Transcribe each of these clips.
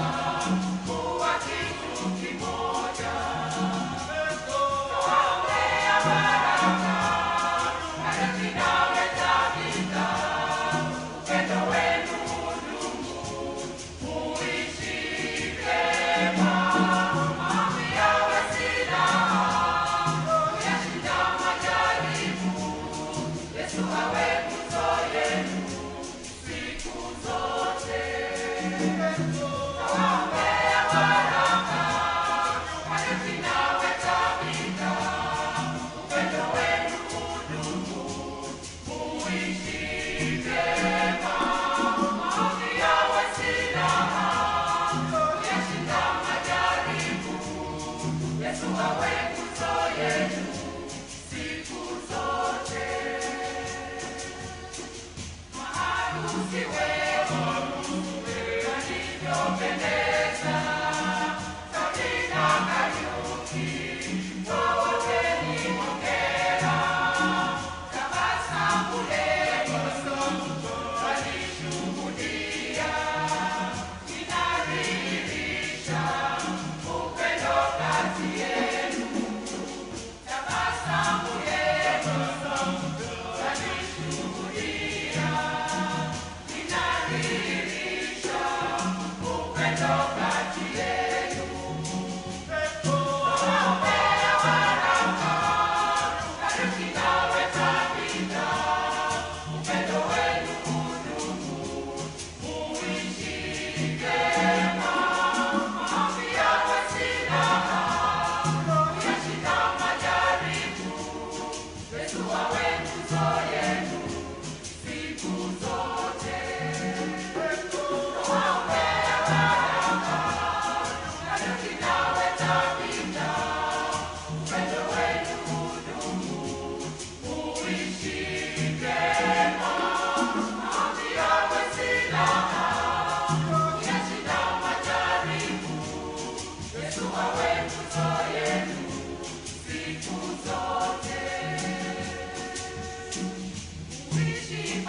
Jesus.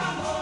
amor.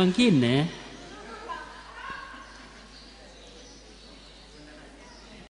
ฟังกินนะ